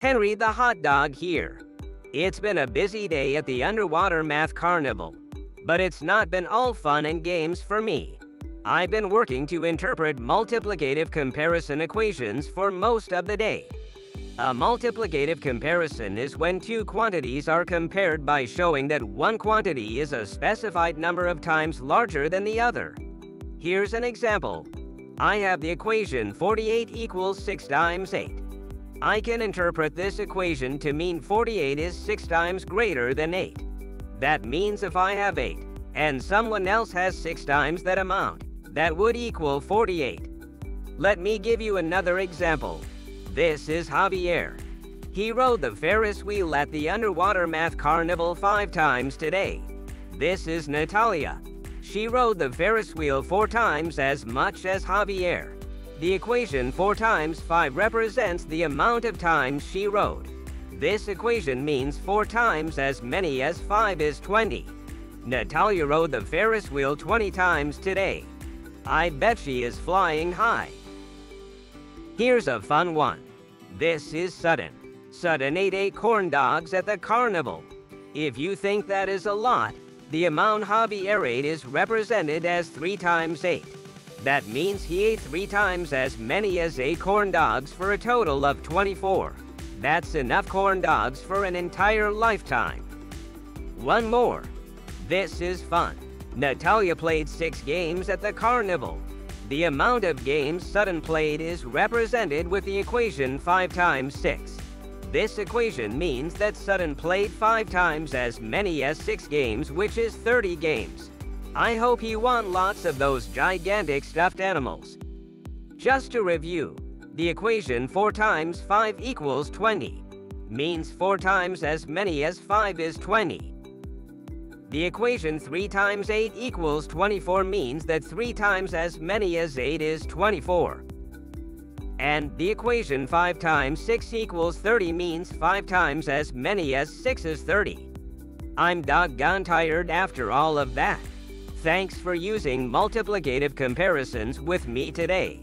Henry the Hot Dog here. It's been a busy day at the Underwater Math Carnival, but it's not been all fun and games for me. I've been working to interpret multiplicative comparison equations for most of the day. A multiplicative comparison is when two quantities are compared by showing that one quantity is a specified number of times larger than the other. Here's an example. I have the equation 48 equals 6 times 8. I can interpret this equation to mean 48 is 6 times greater than 8. That means if I have 8, and someone else has 6 times that amount, that would equal 48. Let me give you another example. This is Javier. He rode the Ferris wheel at the Underwater Math Carnival five times today. This is Natalia. She rode the Ferris wheel four times as much as Javier. The equation 4 times 5 represents the amount of times she rode. This equation means 4 times as many as 5 is 20. Natalia rode the Ferris wheel 20 times today. I bet she is flying high. Here's a fun one. This is Sutton. Sutton ate 8 corn dogs at the carnival. If you think that is a lot, the amount Javier ate is represented as 3 times 8. That means he ate 3 times as many as 8 corn dogs for a total of 24. That's enough corn dogs for an entire lifetime. One more. This is fun. Natalia played 6 games at the carnival. The amount of games Sutton played is represented with the equation 5 times 6. This equation means that Sutton played five times as many as six games, which is 30 games. I hope he won lots of those gigantic stuffed animals. Just to review, the equation 4 times 5 equals 20, means 4 times as many as 5 is 20. The equation 3 times 8 equals 24 means that 3 times as many as 8 is 24. And the equation 5 times 6 equals 30 means 5 times as many as 6 is 30. I'm doggone tired after all of that. Thanks for using multiplicative comparisons with me today.